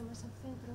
poquito más al centro.